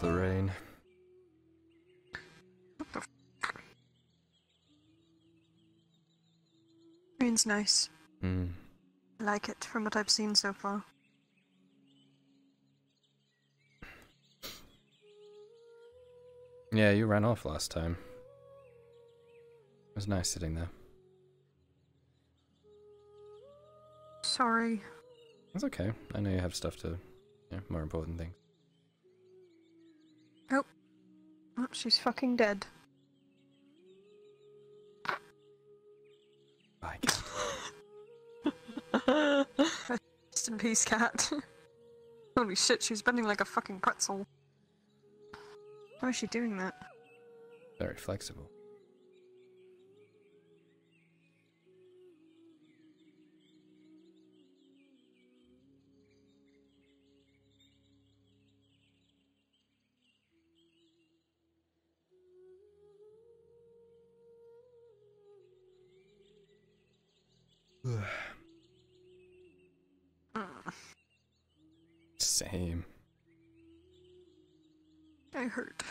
the rain. Rain's nice. Mm. I like it from what I've seen so far. Yeah, you ran off last time. It was nice sitting there. Sorry. That's okay. I know you have stuff to, yeah, more important things. Oh, Oh, she's fucking dead. Bye. Rest in peace, cat. Holy shit, she was bending like a fucking pretzel. Why is she doing that? Very flexible. Same. I hurt.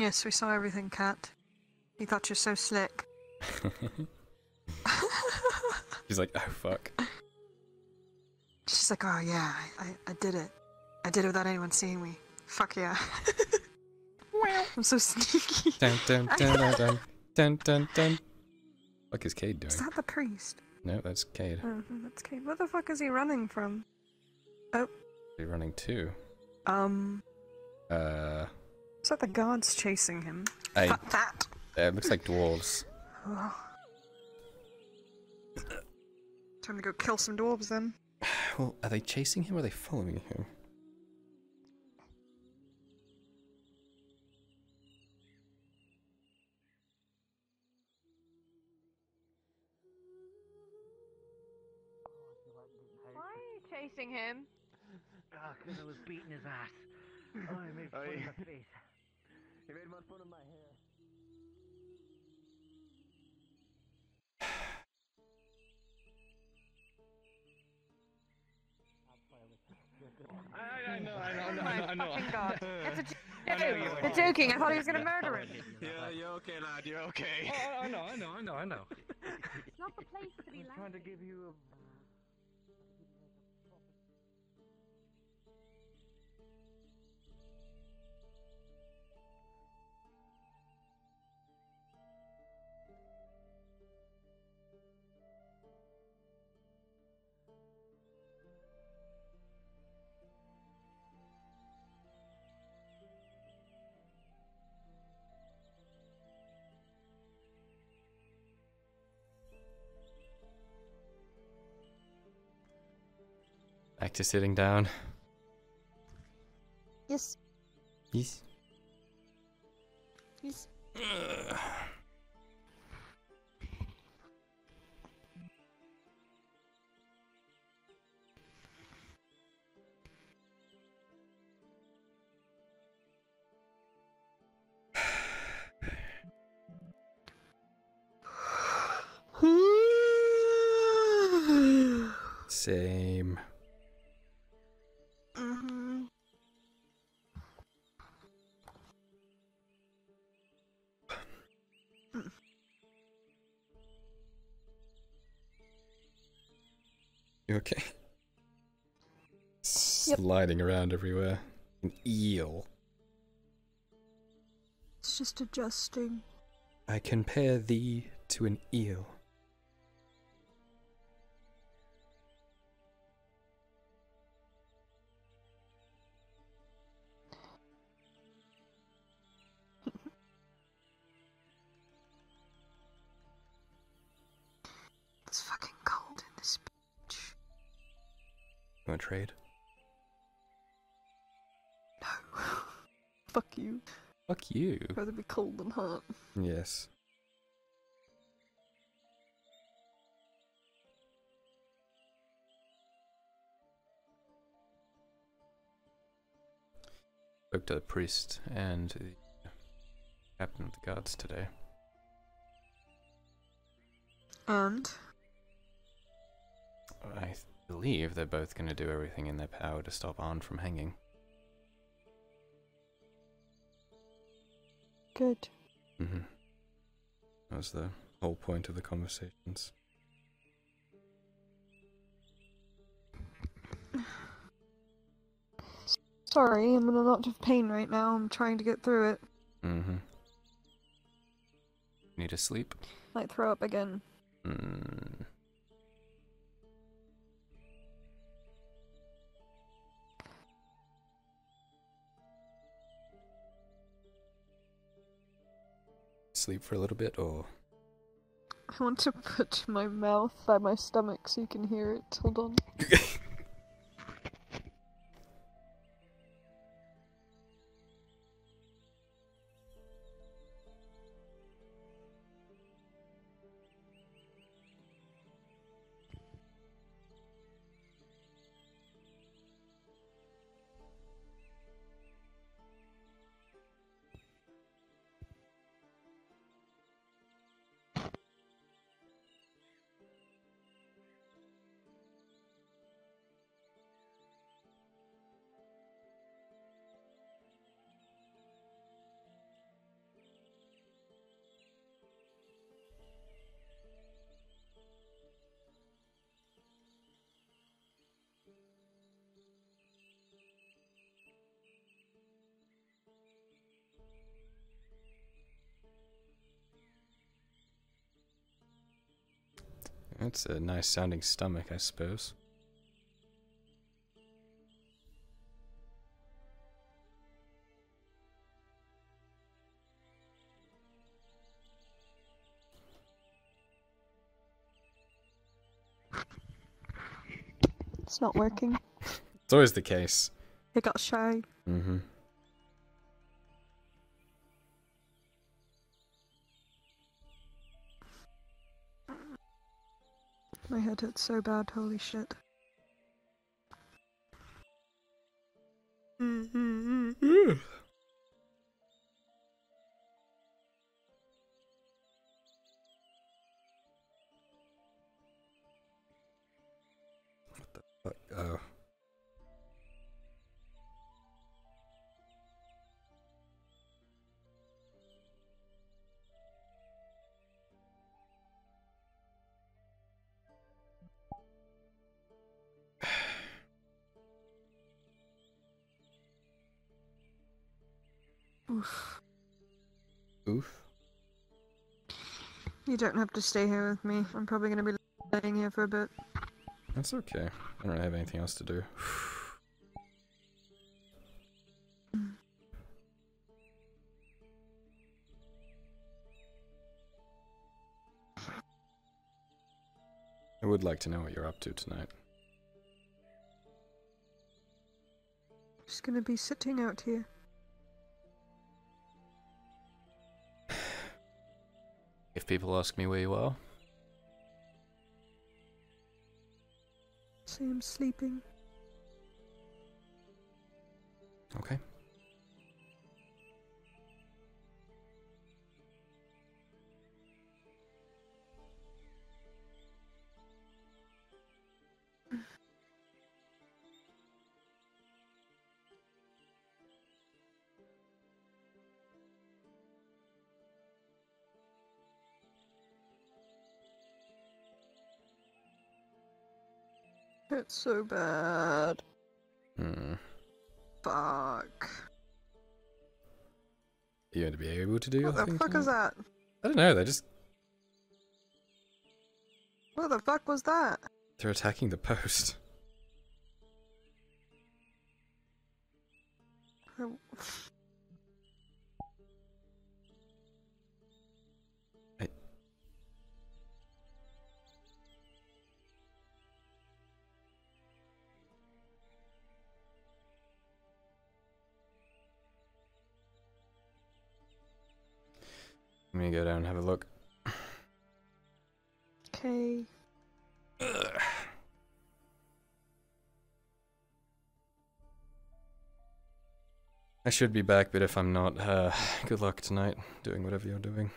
Yes, we saw everything, Cat. You thought you're so slick. She's like, oh fuck. She's like, oh yeah, I, I, I did it. I did it without anyone seeing me. Fuck yeah. I'm so sneaky. Dun dun dun dun dun dun dun dun. Fuck is Cade doing? Is that the priest? No, that's Cade. Oh, that's Cade. What the fuck is he running from? Be running too. Um, Uh, is that the guards chasing him? I. Fuck that. Uh, it looks like dwarves. Time to go kill some dwarves then. Well, are they chasing him or are they following him? Why are you chasing him? Ah, because I was beating his ass. Oh, I made fun Oh, of yeah. my face. He made fun of my hair. I, I know, I know, I know, oh I know, I know. fucking god. It's a, j- I know you You're joking. I thought he was gonna murder him. Yeah, you're okay, lad. You're okay. Oh, I know, I know, I know, I know. It's not the place to be I'm trying to give you a. Back to sitting down. Yes. Yes. Yes. Same. Sliding around everywhere. An eel. It's just adjusting. I compare thee to an eel. It's fucking cold in this bitch. Want to trade? Fuck you. Fuck you. I'd rather be cold than hot. Yes. Spoke to the priest and the captain of the guards today. And? I believe they're both going to do everything in their power to stop Arn from hanging. Good. Mm-hmm. That was the whole point of the conversations. Sorry, I'm in a lot of pain right now. I'm trying to get through it. Mm-hmm. Need to sleep? Might throw up again. Mm. Sleep for a little bit, or I want to put my mouth by my stomach so you can hear it. Hold on. That's a nice sounding stomach, I suppose. It's not working. It's always the case. It got shy. Mm-hmm. My head hurts so bad. Holy shit. Mm-hmm. Fuck. Oh. Oof. Oof. You don't have to stay here with me. I'm probably gonna be laying here for a bit. That's okay. I don't really have anything else to do. I would like to know what you're up to tonight. Just gonna be sitting out here. People ask me where you are, Say I'm sleeping. okay. It's so bad. Hmm. Fuck. You going to be able to do your What the fuck is that? I don't know. They're just What the fuck was that? they're attacking the post. Let me go down and have a look. Okay. I should be back, but if I'm not, uh, good luck tonight, doing whatever you're doing.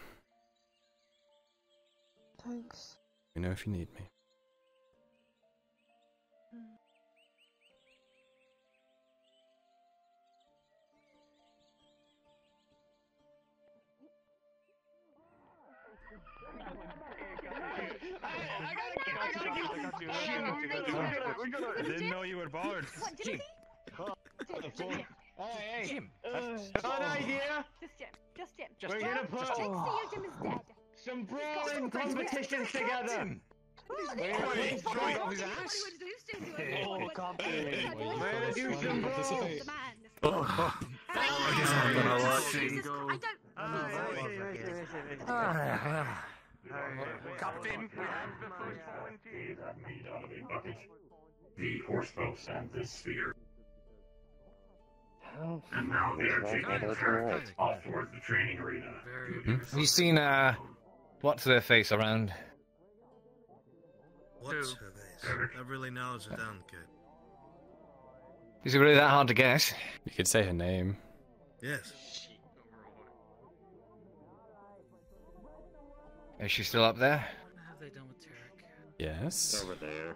Thanks. You know if you need me. I didn't know you were bored. What, Jim? Jim, Jim, Jim, Hey, Jim. Got an idea? just Jim, just Jim. Just We're Jim. gonna put Next to you, Jim is dead. some brawling competitions together. Jim. Wait, wait, Showing wait. off his. Oh, Oh, can't We're gonna do some brawls. The man. Oh, I gonna watch it. I don't. Captain. that meat out of a bucket. The horse boats and this sphere. And now they are taking the turf off towards the training arena. Have you seen, uh, what's their face around? What's her face? That really narrows it down, kid. Is it really that hard to guess? You could say her name. Yes. Is she still up there? What have they done with Tarek? Yes. Over there.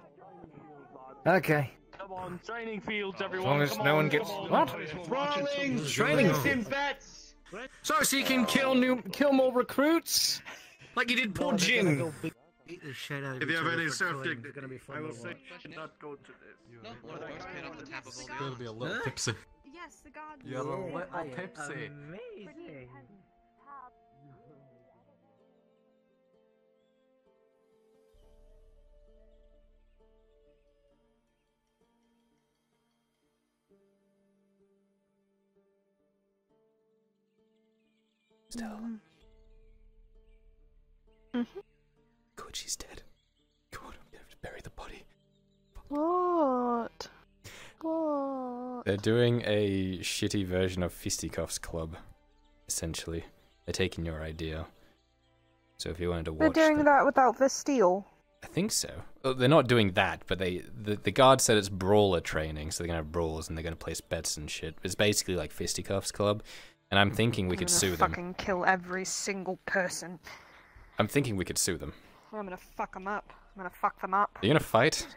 Okay. Come on, training fields, everyone. As long as Come no on, one gets on. what? Brawling. Training Sim bets. So, so you can kill new, kill more recruits, like you did poor Jin. Beat the shit out of If you have any for self coin. It's gonna be fun I will say not go to this. No, one of the worst paid off the tap of all Gonna be a little tipsy. Yes, the guard. You're a little I am tipsy. Amazing. Still. Mm -hmm. Good, she's dead. Good, we have to bury the body. What? What? They're doing a shitty version of Fisticuffs Club, essentially. They're taking your idea. So if you wanted to watch, They're doing the- that without the steel. I think so. Oh, they're not doing that, but they the, the guard said it's brawler training, so they're gonna have brawls and they're gonna place bets and shit. It's basically like Fisticuffs Club, and I'm thinking we I'm could gonna sue them. fucking kill every single person. I'm thinking we could sue them. I'm gonna fuck them up. I'm gonna fuck them up. Are you gonna fight?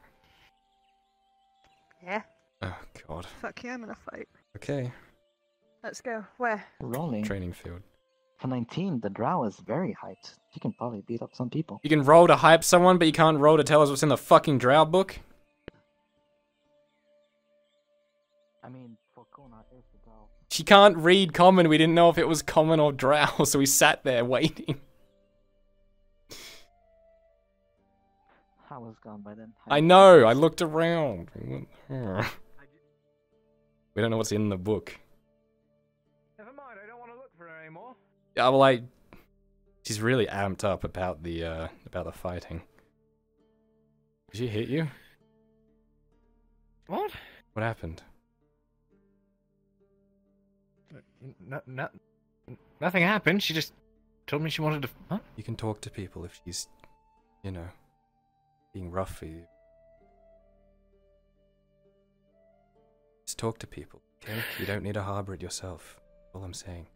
Yeah. Oh god. Fuck yeah, I'm gonna fight. Okay. Let's go. Where? Rolling. Training field. For 19, the drow is very hyped. You can probably beat up some people. You can roll to hype someone, but you can't roll to tell us what's in the fucking drow book. I mean, Folkona is the drow. She can't read common. We didn't know if it was common or drow, so we sat there waiting. I was gone by then. I know. I looked around. We. We don't know what's in the book. Never mind, I don't want to look for her anymore. Yeah, well, I. She's really amped up about the uh about the fighting. Did she hit you? What? What happened? No, no, nothing happened. She just told me she wanted to. Huh? You can talk to people if she's, you know, being rough for you. Just talk to people, okay? You don't need to harbor it yourself. All I'm saying.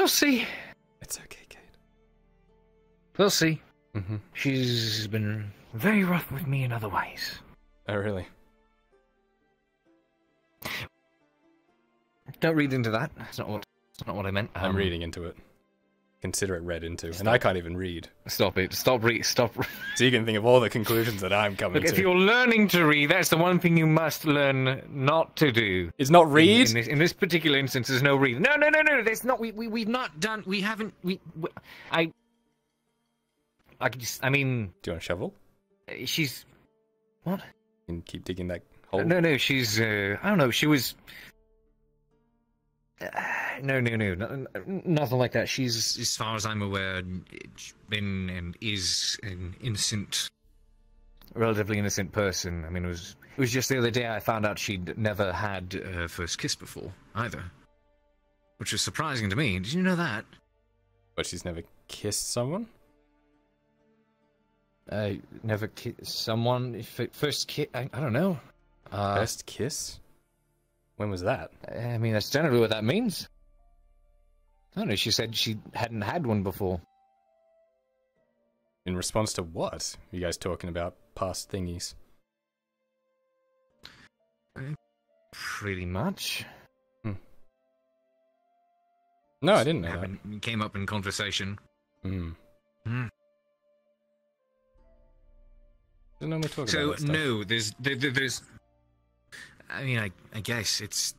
We'll see. It's okay, Cade. We'll see. Mm-hmm. She's been very rough with me in other ways. Oh, really? Don't read into that. That's not what. That's not what I meant. I'm Um, reading into it. Consider it read into, and I can't even read. Stop it. Stop. Read. Stop. So you can think of all the conclusions that I'm coming Look, if you're learning to read, that's the one thing you must learn not to do. It's not read. In, this, in this particular instance, there's no read. No, no, no, no. There's not. We we we've not done. We haven't. We. we I. I could just. I mean, Do you want a shovel? uh, she's. What? You can keep digging that hole. No, no. She's. Uh, I don't know. She was. Uh, no, no, no, no, nothing like that. She's, as far as I'm aware, been and is an innocent, relatively innocent person. I mean, it was it was just the other day I found out she'd never had her first kiss before either. which was surprising to me. Did you know that? But she's never kissed someone? Uh, never kissed someone. If first kiss, I, I don't know. Uh, First kiss? When was that? I mean, that's generally what that means. I don't know. She said she hadn't had one before. In response to what? you guys talking about past thingies? Pretty much. No, I didn't know that. Came up in conversation. Hmm. Hmm. Don't normally talk So about no, there's there, there- there's. I mean, I I guess it's.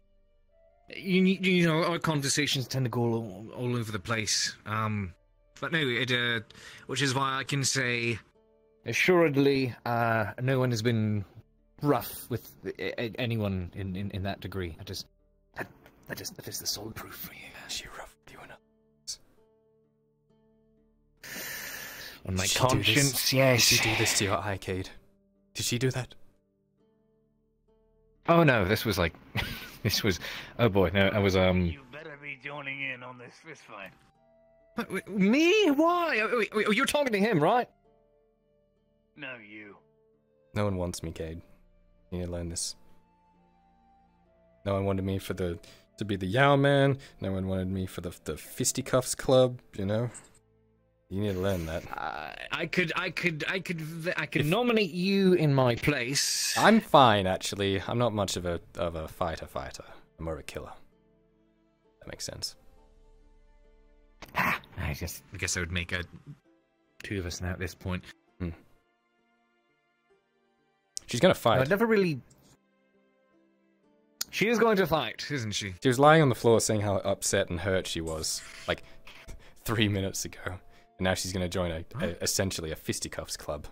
You you know our conversations tend to go all, all over the place. Um, but no, it uh, which is why I can say. Assuredly, uh, no one has been rough with anyone in, in, in that degree. I just that, that is that is the sole proof for you. She roughed you enough. On my Did she do this? conscience, yes. Did she do this to your eye, Cade? Did she do that? Oh no, this was like, this was. Oh boy, no, I was um. You better be joining in on this fist fight. What, wait, Me? Why? Oh, wait, wait, You're talking to him, right? No, you. No one wants me, Cade. You need to learn this. No one wanted me for the to be the Yao Man. No one wanted me for the the fisticuffs club. You know. You need to learn that. Uh, I could, I could, I could, I could nominate you in my place. I'm fine, actually. I'm not much of a of a fighter fighter. I'm more of a killer. That makes sense. I guess, I guess I would make a two of us now at this point. She's gonna fight. I've never really. She is going to fight, isn't she? She was lying on the floor saying how upset and hurt she was, like three minutes ago. And now she's going to join a, a essentially a fisticuffs club.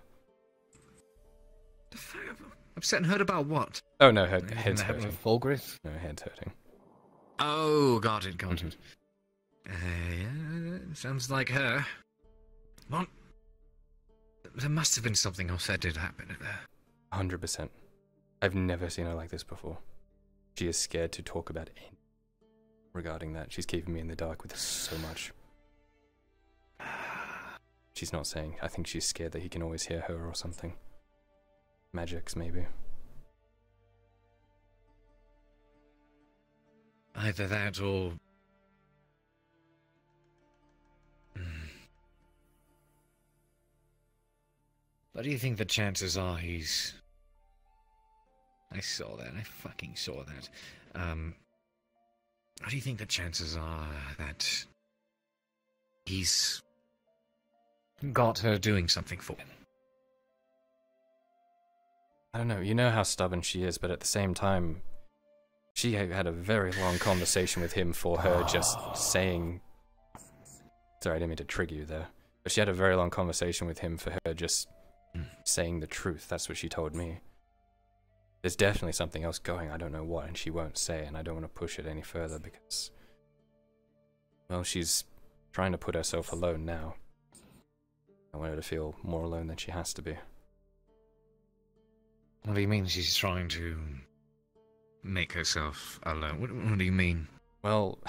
Upset and hurt about what? Oh no, her head's hurting. Fulgris? No, her head's hurting. Oh, got it, got it. Uh, yeah, sounds like her. What? There must have been something else that did happen there. Hundred percent. I've never seen her like this before. She is scared to talk about anything regarding that. She's keeping me in the dark with so much. She's not saying. I think she's scared that he can always hear her or something. Magics, maybe. Either that or. Hmm. What do you think the chances are he's. I saw that. I fucking saw that. Um. What do you think the chances are that he's got her doing something for him? I don't know. You know how stubborn she is, but at the same time, she had a very long conversation with him for her just ah. saying. Sorry, I didn't mean to trigger you there. But she had a very long conversation with him for her just hmm. saying the truth. That's what she told me. There's definitely something else going. I don't know what, and she won't say, and I don't want to push it any further because. Well, she's trying to put herself alone now. I want her to feel more alone than she has to be. What do you mean she's trying to make herself alone? What, what do you mean? Well,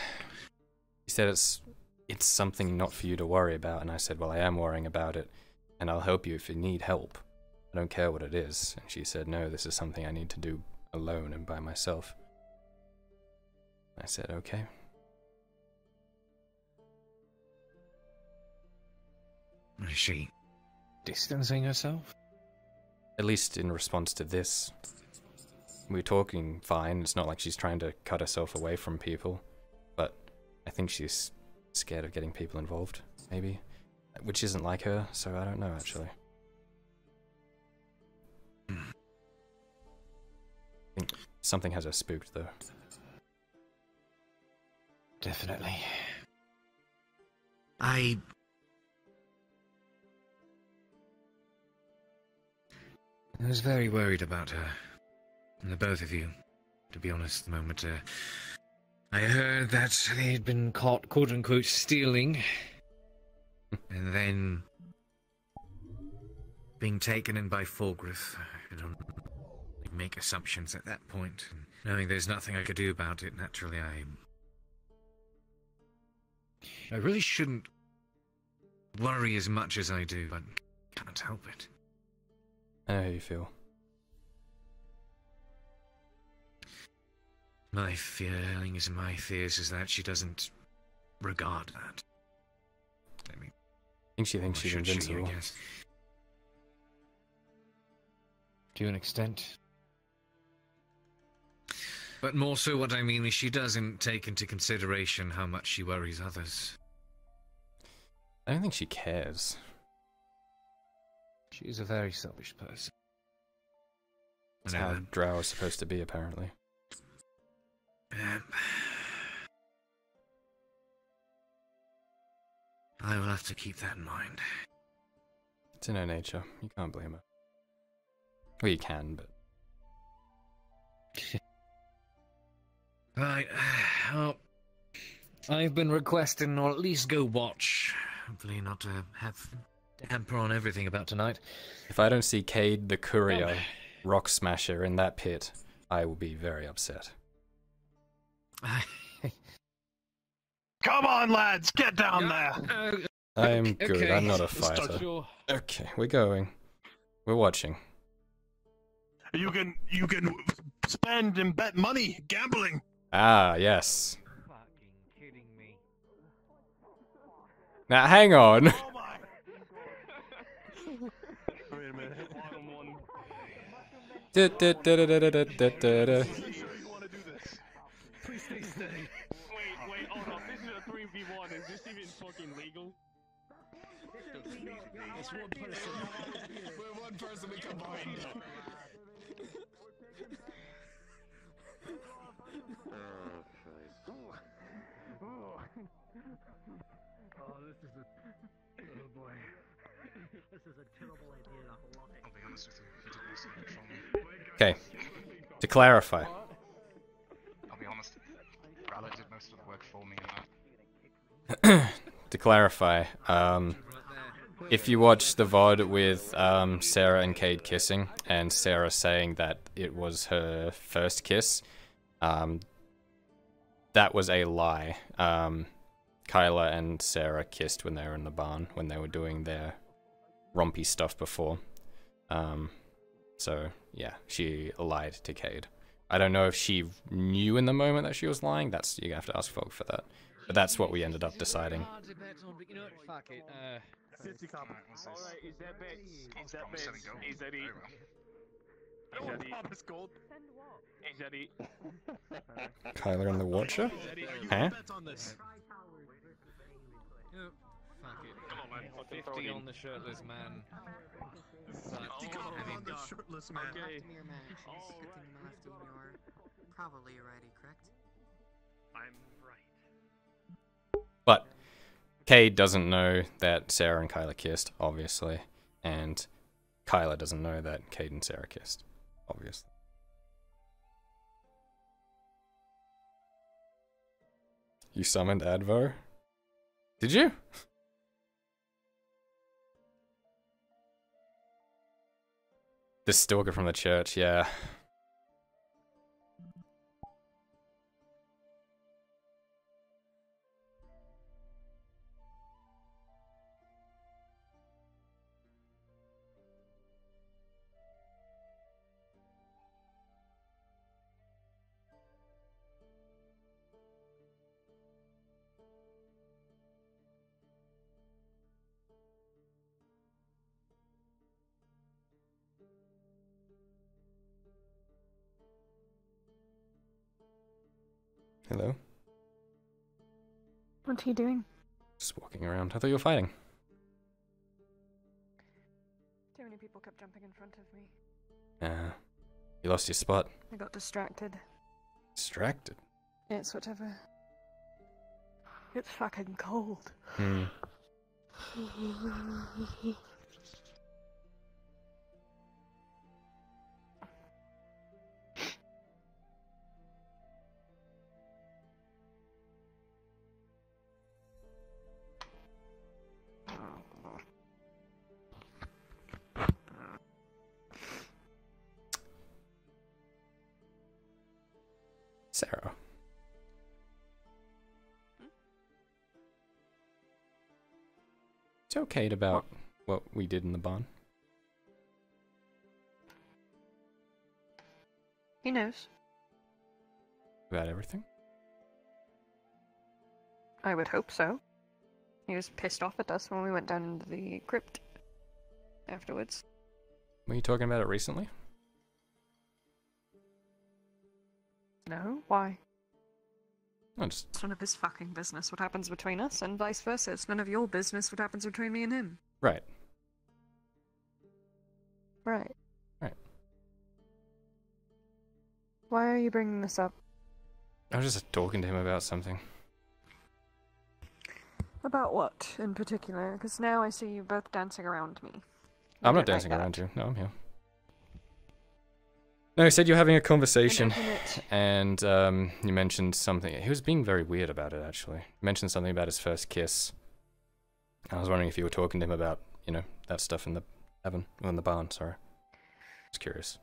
he said it's it's something not for you to worry about, and I said, well, I am worrying about it, and I'll help you if you need help. I don't care what it is. And she said, no, this is something I need to do alone and by myself. I said, okay. Is she distancing herself? At least in response to this. We're talking fine. It's not like she's trying to cut herself away from people. But I think she's scared of getting people involved, maybe. Which isn't like her, so I don't know actually. I think something has her spooked though. Definitely. I. I was very worried about her. And the both of you, to be honest, the moment uh, I heard that they'd been caught, quote unquote, stealing. and then. being taken in by Fulgrith. I don't make assumptions at that point. And knowing there's nothing I could do about it, naturally I I really shouldn't worry as much as I do, but can't help it. I know how you feel. My feelings, my fears is that she doesn't regard that. I mean, I think she thinks she's should she, I invincible. guess. To an extent. But more so, what I mean is she doesn't take into consideration how much she worries others. I don't think she cares. She's a very selfish person. That's I how. Drow is supposed to be, apparently. Um, I will have to keep that in mind. It's in her nature. You can't blame her. Well, you can, but Right. Well, I've been requesting, or at least go watch. Hopefully, not to have damper on everything about tonight. if I don't see Cade the Courier, Rock Smasher, in that pit, I will be very upset. Come on, lads, get down there. Uh, I'm good. okay. I'm not a fighter. Sure. Okay, we're going. We're watching. You can you can spend and bet money gambling. Ah, yes. Fucking kidding me. Now, hang on. Oh my! Wait a minute. Bottom one. Da, da, da, da, da, da, da, da, da. You want to do this? Please stay steady. Wait, wait, hold on. This is a three v one. Is this even fucking legal? It's one person. We're one person. We combined. Oh, oh. oh. Okay. To clarify, I'll be honest, Rallo did most of the work for me to clarify, um, if you watch the VOD with um, Sarah and Cade kissing, and Sarah saying that it was her first kiss, um, that was a lie. Um, Kyler and Sarah kissed when they were in the barn, when they were doing their rompy stuff before. Um, so yeah, she lied to Cade. I don't know if she knew in the moment that she was lying. That's you have to ask Fog for that. But that's what we ended up deciding. Kyler and the Watcher? Huh? Gonna bet on this? you know, fuck it. Come on, man. Fucking throw 50 on the shirtless man. But, Fifty I mean, on the shirtless man. Left mirror match. Good thing my left and your probably righty, correct? I'm right. But Cade doesn't know that Sarah and Kyler kissed, obviously. And Kyler doesn't know that Cade and Sarah kissed, obviously. You summoned Advo? Did you? The stalker from the church, yeah. What are you doing? Just walking around. I thought you were fighting. Too many people kept jumping in front of me. Uh, you lost your spot. I got distracted. Distracted. It's whatever. It's fucking cold. Hmm. Tell Cade about what we did in the barn. He knows. About everything. I would hope so. He was pissed off at us when we went down into the crypt afterwards. Were you talking about it recently? No? Why? I just It's none of his fucking business what happens between us, and vice versa. It's none of your business what happens between me and him. right. Right. Right. Why are you bringing this up? I was just talking to him about something. About what in particular? Because now I see you both dancing around me. I'm not don't like dancing around you. No, I'm here. No, he said you're having a conversation, and um, you mentioned something. He was being very weird about it, actually. You mentioned something about his first kiss. I was wondering if you were talking to him about, you know, that stuff in the heaven, in the barn. Sorry, just curious.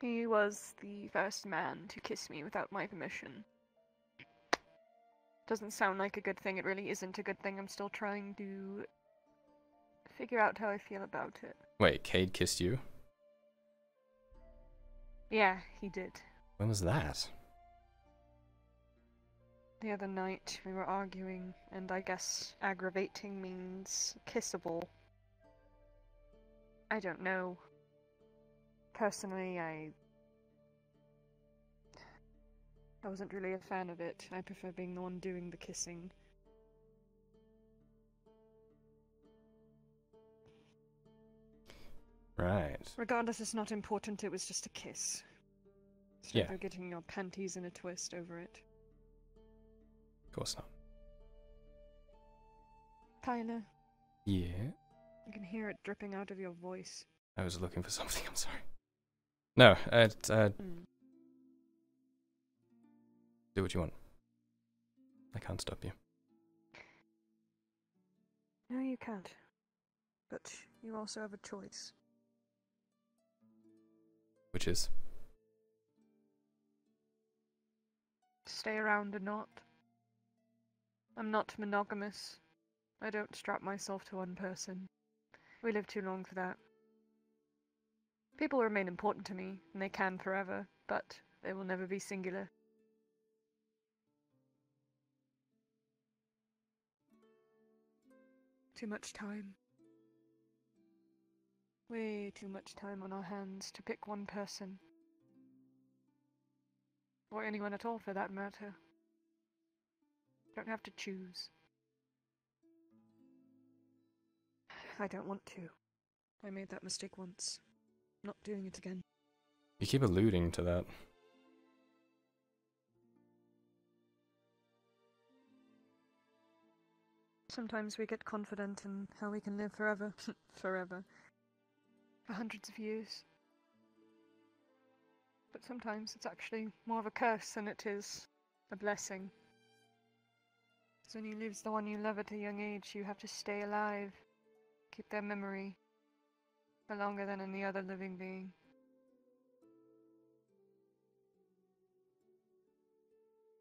He was the first man to kiss me without my permission. Doesn't sound like a good thing. It really isn't a good thing. I'm still trying to figure out how I feel about it. Wait, Cade kissed you? Yeah, he did. When was that? The other night we were arguing, and I guess aggravating means kissable. I don't know. Personally, I. I wasn't really a fan of it. I prefer being the one doing the kissing. Right. Regardless, it's not important, it was just a kiss. Stop Yeah. you getting your panties in a twist over it. Of course not. Kyler, Yeah. I can hear it dripping out of your voice. I was looking for something. I'm sorry. No, uh, uh, Mm. do what you want. I can't stop you. No, you can't. But you also have a choice. Which is? Stay around or not. I'm not monogamous. I don't strap myself to one person. We live too long for that. People remain important to me, and they can forever, but they will never be singular. Too much time. Way too much time on our hands to pick one person. Or anyone at all for that matter. Don't have to choose. I don't want to. I made that mistake once. Not doing it again. You keep alluding to that. Sometimes we get confident in how we can live forever. forever. For hundreds of years. But sometimes it's actually more of a curse than it is a blessing. 'Cause when you lose the one you love at a young age, you have to stay alive, keep their memory for longer than any other living being.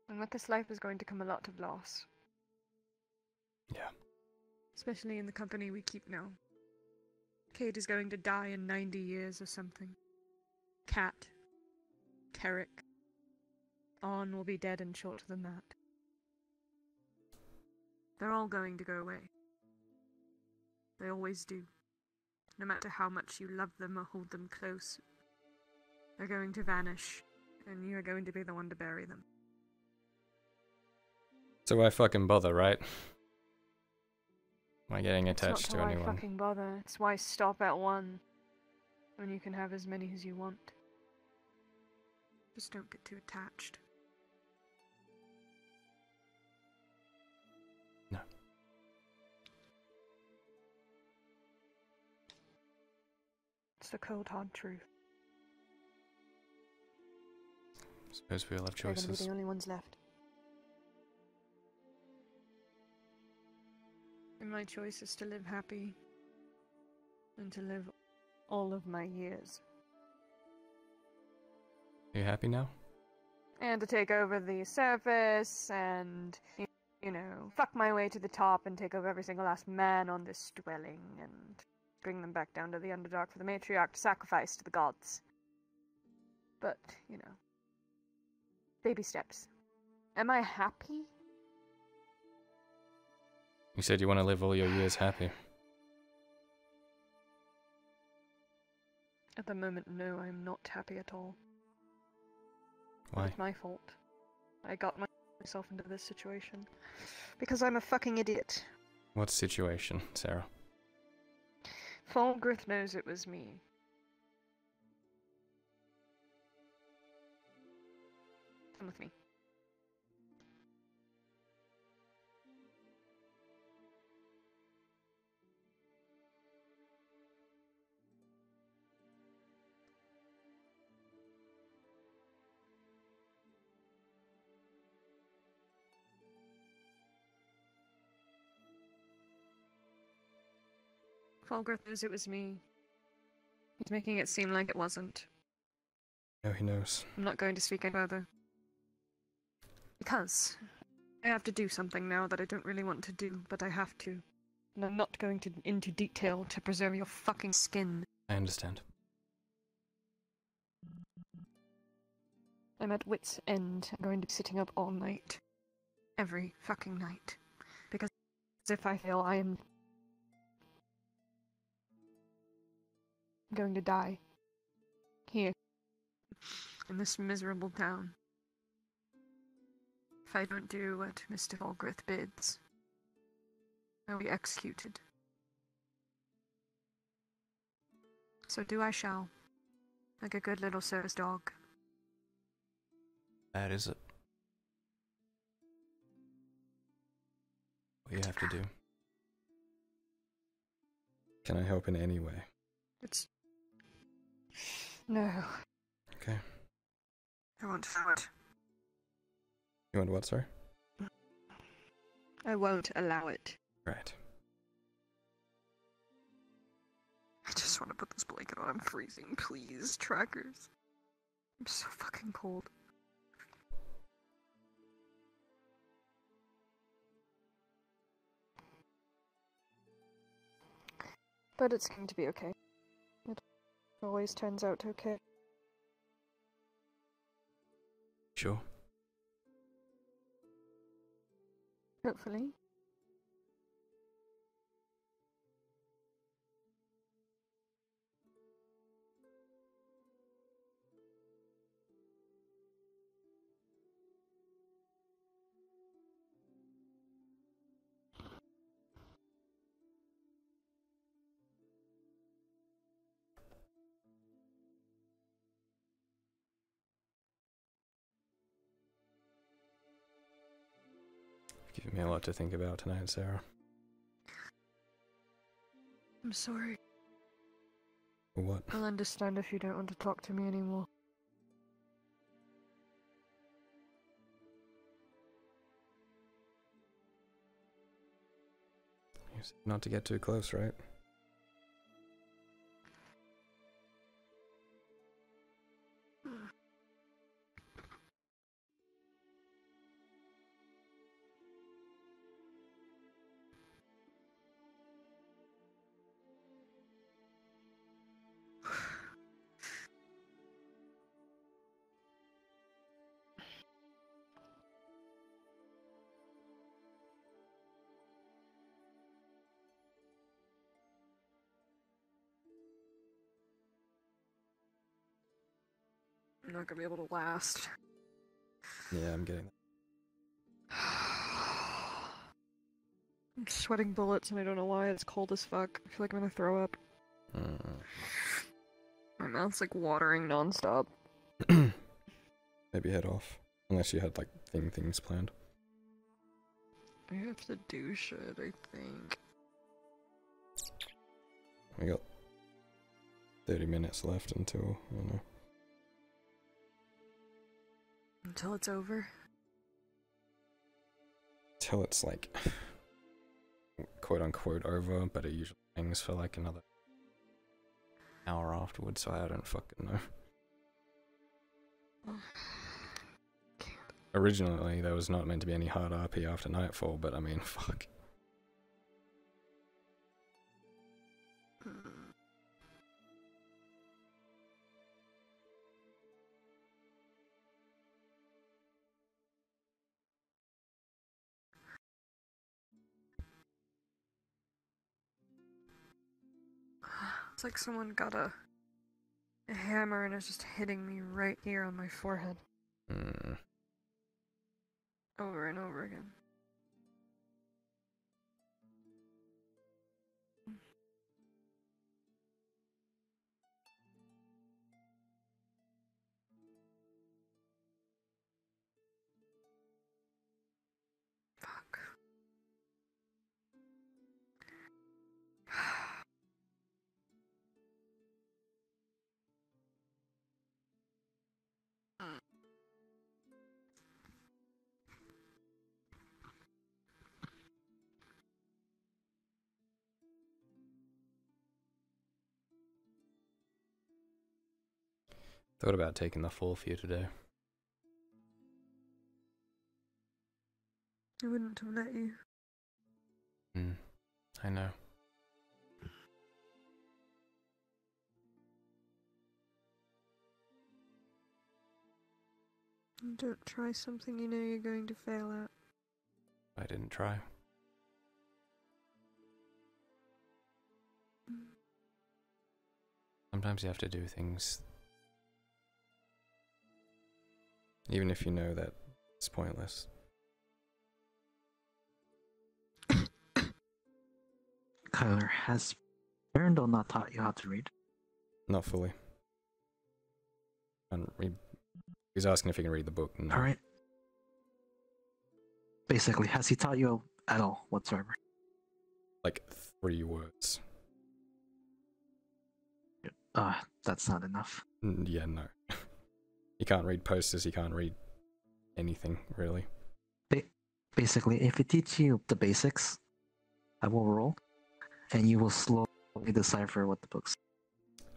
And with this life is going to come a lot of loss. Yeah. Especially in the company we keep now. Cade is going to die in 90 years or something. Cat. Tarek. On will be dead in shorter than that. They're all going to go away. They always do. No matter how much you love them or hold them close, they're going to vanish, and you're going to be the one to bury them. So why fucking bother, right? Am I getting It's not attached to to why anyone? fucking bother. It's why stop at one when you can have as many as you want. Just don't get too attached. No. It's the cold hard truth. Suppose we all have They're gonna be the only ones left. And my choice is to live happy and to live all of my years. Are you happy now? And to take over the surface and you know, fuck my way to the top and take over every single last man on this dwelling and bring them back down to the Underdark for the matriarch to sacrifice to the gods. But, you know, baby steps. Am I happy? You said you want to live all your years happy. At the moment, no, I'm not happy at all. Why? It's my fault. I got my- myself into this situation. Because I'm a fucking idiot. What situation, Sarah? Falgrith knows it was me. Come with me. Falgrith knows it was me. He's making it seem like it wasn't. No, he knows. I'm not going to speak any further. Because I have to do something now that I don't really want to do, but I have to. And I'm not going to into detail to preserve your fucking skin. I understand. I'm at wit's end. I'm going to be sitting up all night. Every fucking night. Because if I fail, I am going to die. Here. In this miserable town. If I don't do what Mr. Volgrith bids, I'll be executed. So do I shall. Like a good little service dog. That is it. What you have to do. Can I help in any way? It's. No. Okay. I want it. You want what, sir? I won't allow it. Right. I just want to put this blanket on. I'm freezing. Please, trackers. I'm so fucking cold. But it's going to be okay. Always turns out okay. Sure. Hopefully. Lot to think about tonight, Sarah. I'm sorry. What? I'll understand if you don't want to talk to me anymore. You said not to get too close, right? I'm not gonna be able to last. Yeah, I'm getting I'm sweating bullets and I don't know why. It's cold as fuck. I feel like I'm gonna throw up. Mm. My mouth's like watering nonstop. Maybe head off. Unless you had like thing things planned. I have to do shit, I think. We got 30 minutes left until, you know. Until it's over. Until it's like quote unquote over, but it usually hangs for like another hour afterwards, so I don't fucking know. originally there was not meant to be any hard RP after Nightfall, but I mean, fuck. It's like someone got a, a hammer and is just hitting me right here on my forehead Hmm. over and over again. Thought about taking the fall for you today. I wouldn't have let you. Hmm. I know. Don't try something you know you're going to fail at. I didn't try. Sometimes you have to do things even if you know that it's pointless. Kyler, has Arundel not taught you how to read? Not fully. Read. He's asking if he can read the book. No. Alright. Basically, has he taught you at all whatsoever? Like three words. Uh, that's not enough. Yeah, no. He can't read posters. He can't read anything really. Ba- basically, if he teach you the basics, I will roll, and you will slowly decipher what the books.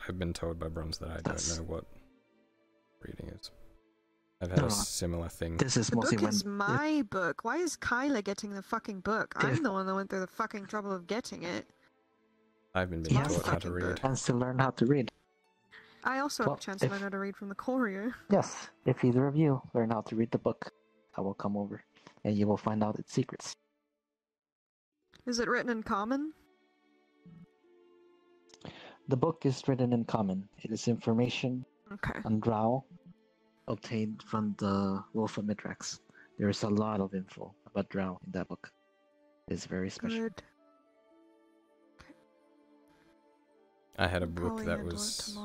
I've been told by Bruns that I That's- don't know what reading is. I've had No, a similar thing. This is The mostly book when is my book. Why is Kyler getting the fucking book? I'm If- the one that went through the fucking trouble of getting it. I've been he being has taught how to fucking read. chance to learn how to read. I also Well, have a chance to if- learn how to read from the courier. Yes, if either of you learn how to read the book, I will come over, and you will find out its secrets. Is it written in common? The book is written in common. It is information Okay. on Drow obtained from the Wolf of Midrax. There is a lot of info about Drow in that book. It's very special. Good. I had a I'll book that handle it was.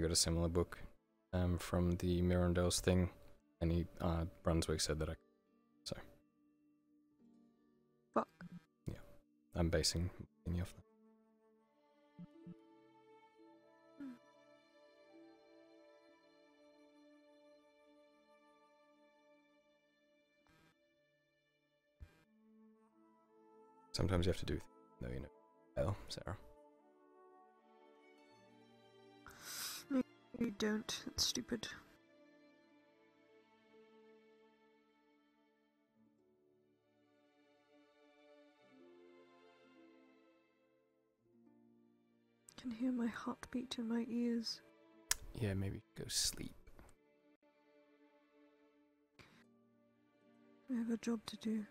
I got a similar book um, from the Mirandels thing, and he uh, Brunswick said that I. So. Fuck. Yeah, I'm basing any off that. Sometimes you have to do. No, you know. Well, Sarah. You don't. It's stupid. can hear my heartbeat in my ears. Yeah, maybe go sleep. I have a job to do.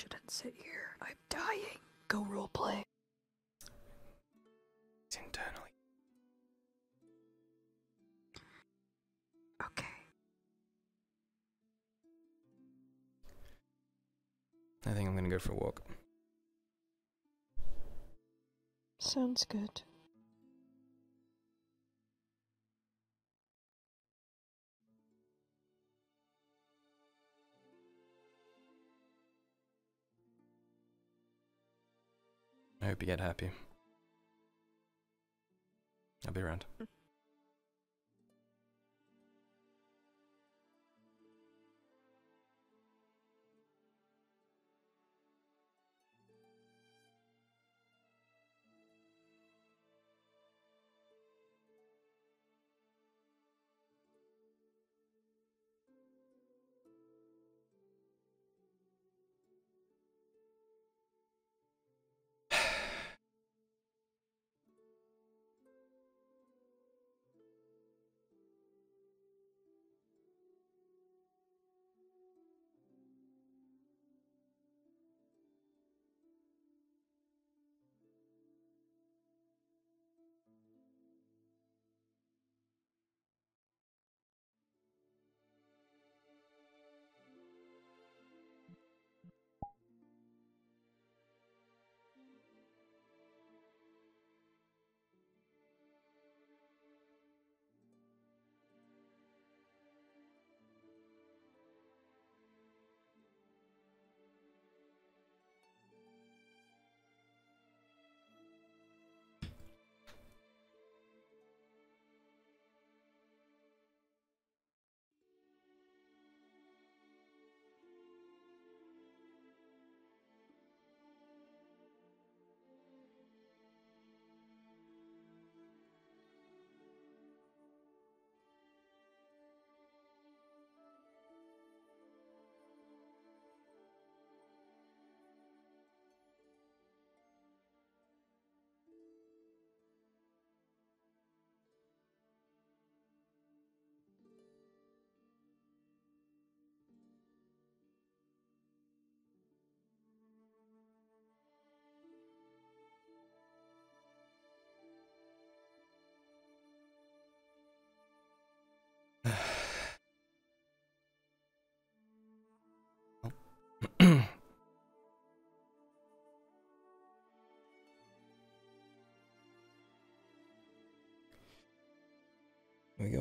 Shouldn't sit here. I'm dying. Go roleplay. It's internally. Okay. I think I'm gonna go for a walk. Sounds good. Hope you get happy. I'll be around. Mm.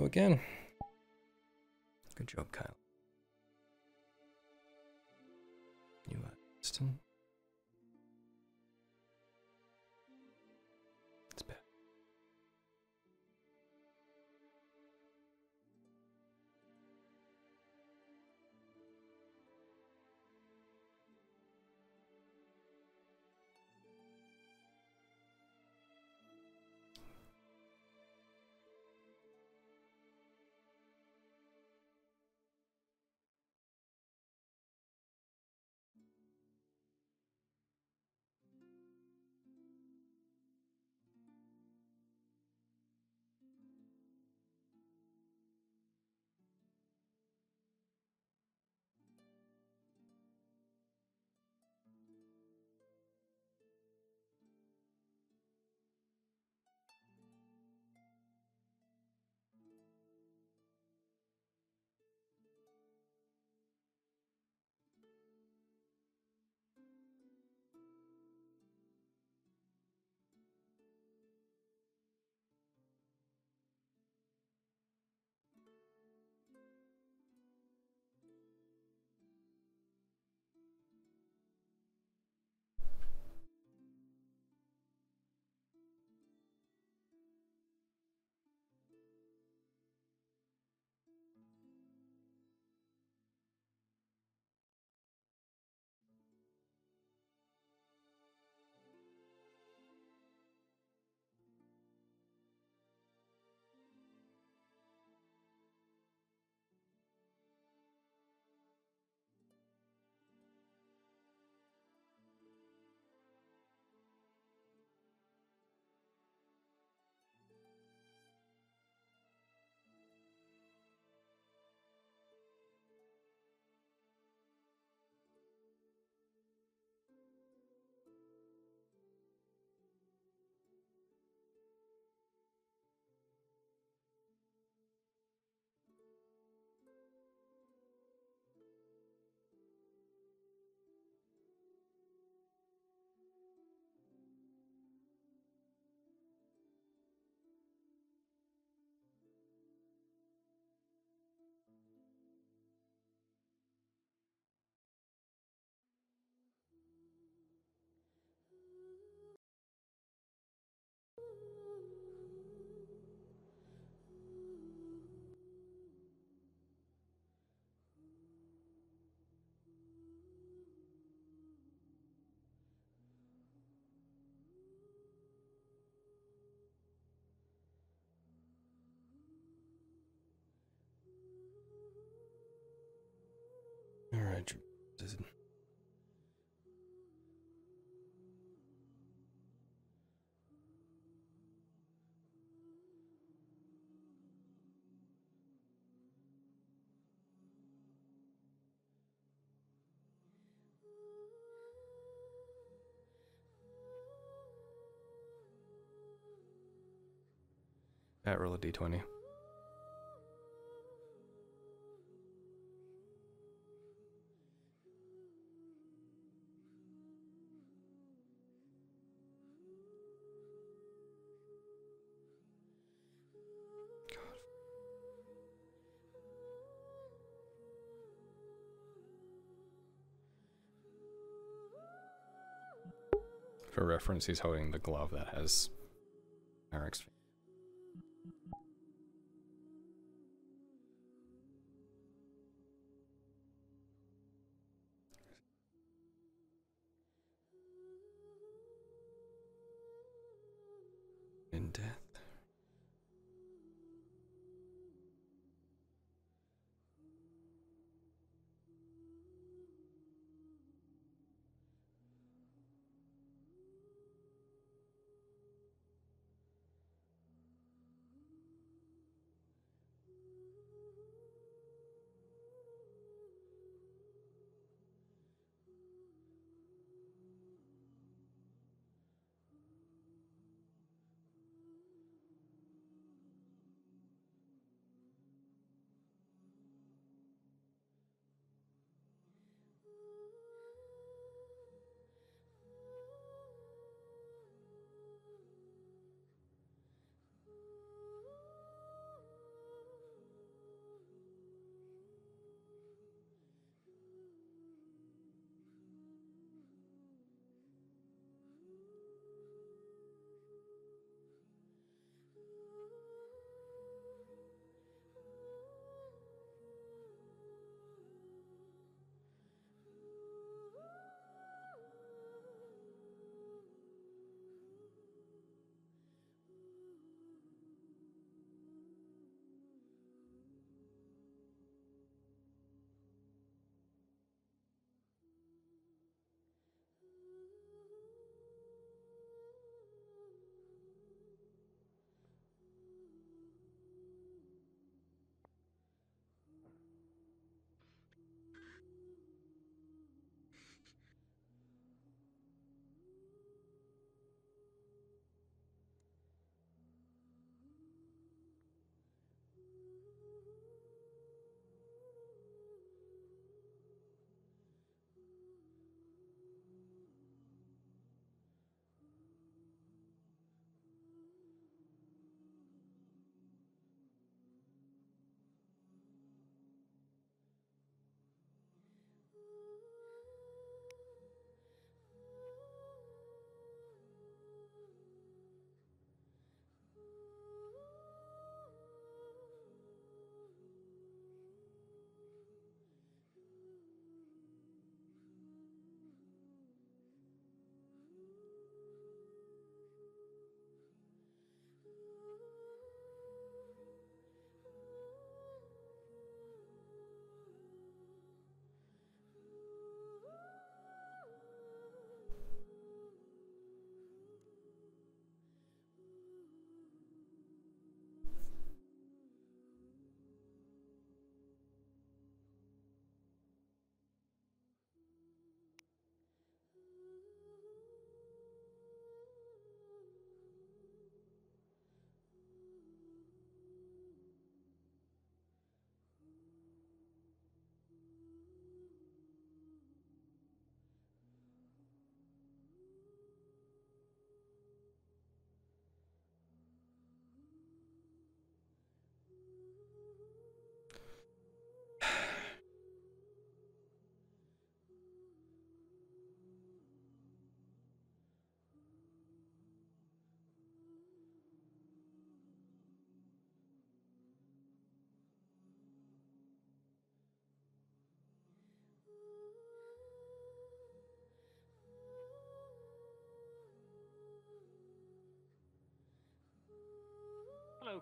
Again. Good job, Kyle. You uh, are Aston. Pat, roll a d20. For reference, he's holding the glove that has Eric's.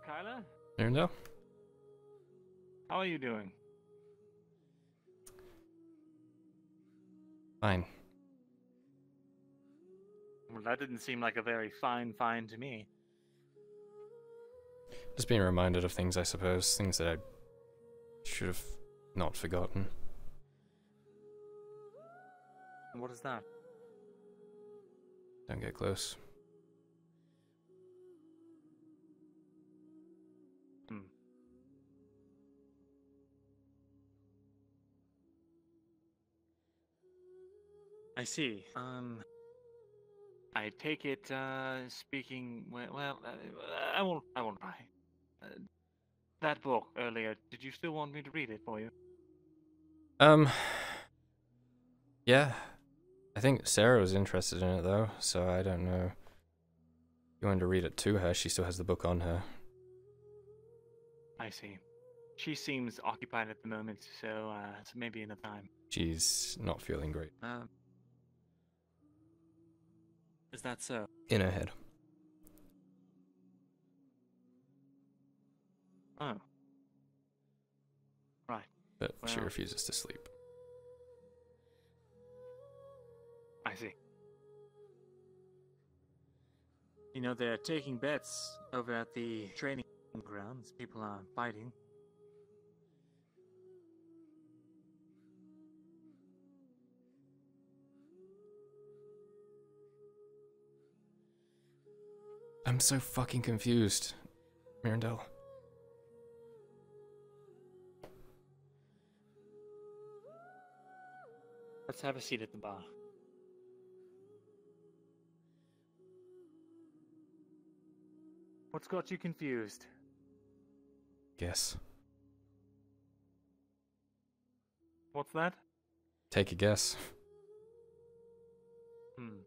Kyler. There. How are you doing? Fine. Well, that didn't seem like a very fine fine to me. Just being reminded of things, I suppose. Things that I should have not forgotten. What is that? Don't get close. I see. Um, I take it. Uh, speaking well, well uh, I won't. I won't buy uh, that book earlier. Did you still want me to read it for you? Um. Yeah. I think Sarah was interested in it though, so I don't know. You wanted to read it to her, she still has the book on her. I see. She seems occupied at the moment, so uh, so maybe another time. She's not feeling great. Um, is that so? In her head. Oh. Right. But she refuses to sleep. I see. You know, they're taking bets over at the training grounds. People are fighting. I'm so fucking confused. Mirandel. Let's have a seat at the bar. What's got you confused? Guess. What's that? Take a guess. Hmm.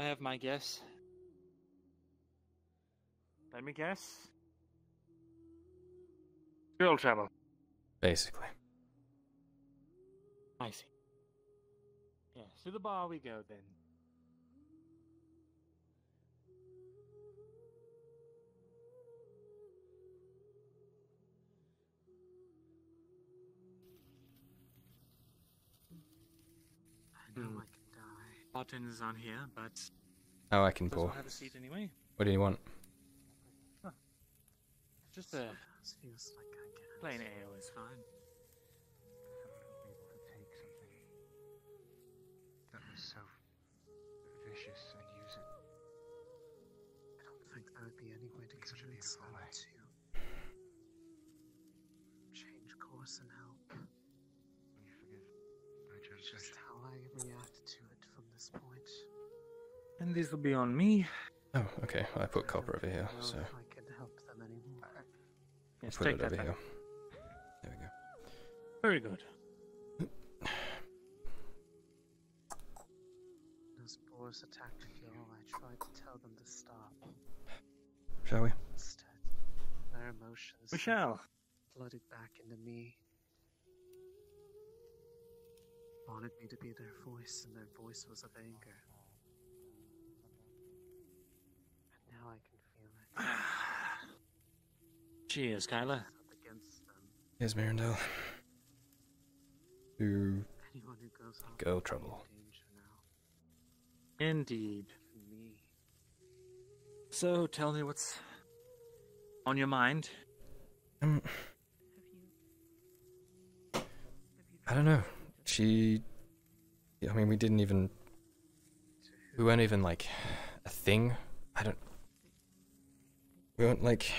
I have my guess. Let me guess. Girl trouble. Basically. I see. Yes, to the bar we go then. Hmm. I know I can die. Bartender's on here, but Oh, I can Might as well pour. have a seat anyway. What do you want? just a This feels like I can. plain ale is fine. This will be on me. Oh, okay. Well, I put copper over here, so I can help them anymore. Yes, put take it that over back. here. There we go. Very good. Those boars attacked Phil. I tried to tell them to stop. Shall we? Instead, their emotions We shall. flooded back into me. Wanted me to be their voice, and their voice was of anger. And now I can feel it. Cheers, Kyler. Yes, against them. Here's Mirandel. To Anyone who goes off girl will be in trouble. now. Indeed. So tell me what's on your mind. Um, I don't know. She. I mean, we didn't even. We weren't even like a thing. I don't. We weren't like.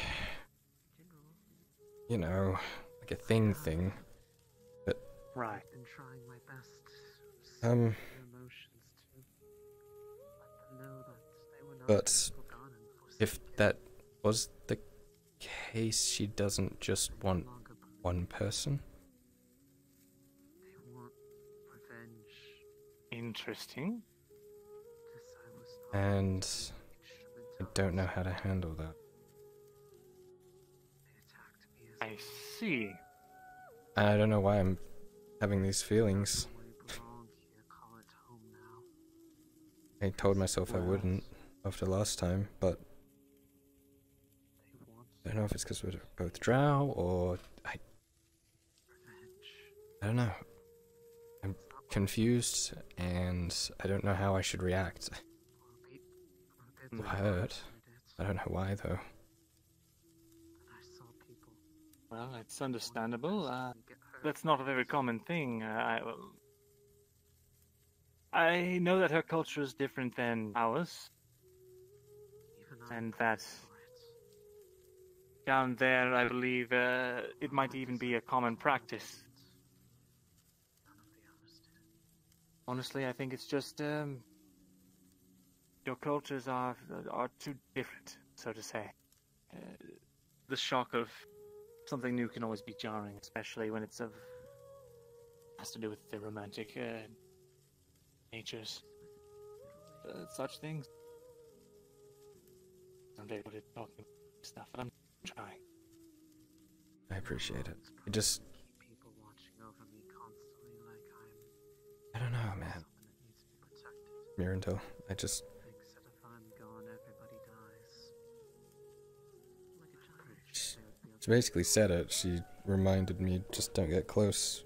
You know, like a thing thing. Right. Been trying my best. to Um, emotions to let them know that they were not But if that was the case, she doesn't just want one person. They want revenge. Interesting. This I was not And I don't know how to handle that. See. I don't know why I'm having these feelings. I told myself I wouldn't after last time, but I don't know if it's because we're both drow or I. I don't know. I'm confused, and I don't know how I should react. Hurt. I don't know why though. Well, it's understandable. Uh, that's not a very common thing. Uh, I, well, I know that her culture is different than ours, and that down there, I believe uh, it might even be a common practice. Honestly, I think it's just um, your cultures are are too different, so to say. Uh, the shock of something new can always be jarring, especially when it's of has to do with the romantic uh, natures, uh, such things. Someday we'll talk about stuff, but I'm trying. I appreciate it. It just. I don't know, man. Mirandel, I just. She basically said it. She reminded me just don't get close.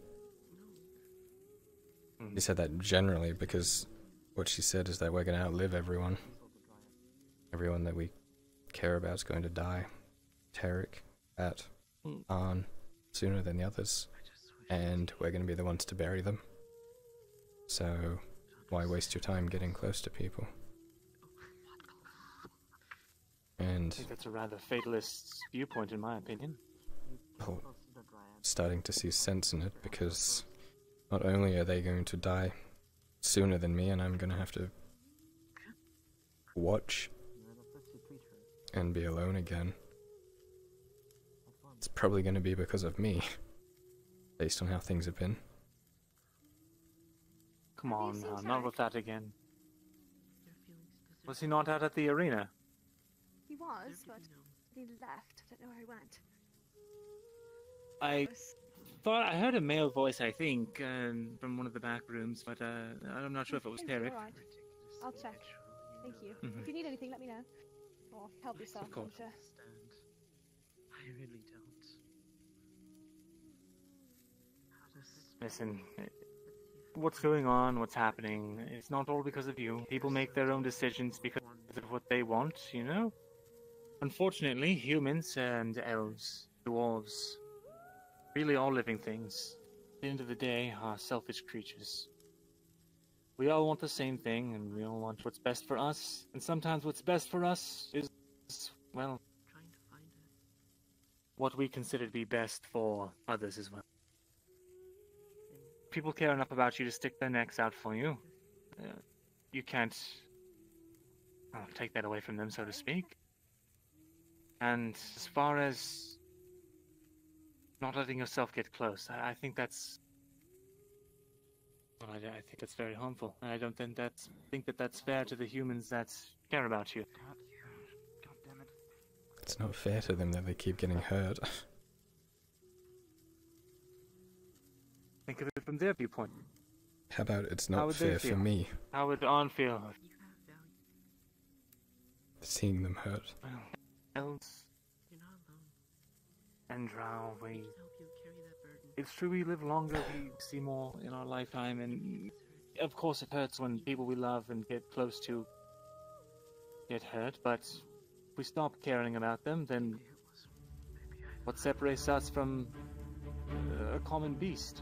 She said that generally because what she said is that we're going to outlive everyone. Everyone that we care about is going to die. Tarek, Pat, hmm. Arn, sooner than the others. And we're going to be the ones to bury them. So, why waste your time getting close to people? I And think that's a rather fatalist viewpoint, in my opinion. oh, starting to see sense in it because not only are they going to die sooner than me, and I'm going to have to watch and be alone again. It's probably going to be because of me, based on how things have been. Come on now, not with that again. Was he not out at the arena? He was, but he left. I don't know where he went. I thought I heard a male voice, I think, um, from one of the back rooms, but uh, I'm not sure if it was Seems Tarek. alright. I'll check. Thank you. Mhm. If you need anything, let me know. Or help yourself, I'm course. sure. I really don't. Listen, what's going on, what's happening, it's not all because of you. People make their own decisions because of what they want, you know? Unfortunately, humans and elves, dwarves, really all living things, at the end of the day, are selfish creatures. We all want the same thing, and we all want what's best for us, and sometimes what's best for us is, well, what we consider to be best for others as well people care enough about you to stick their necks out for you. Uh, you can't uh, take that away from them, so to speak. And as far as not letting yourself get close, I, I think that's. Well, I, I think that's very harmful, and I don't think that's think that that's fair to the humans that care about you. God damn it! It's not fair to them that they keep getting hurt. Think of it from their viewpoint. How about it's not fair for me How would On feel? seeing them hurt? Elves and drow, we. It's true we live longer, we see more in our lifetime, and of course it hurts when people we love and get close to get hurt, but if we stop caring about them, then what separates us from a common beast?